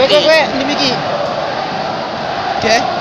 mati. Jaga kuek, demi ki. Okay.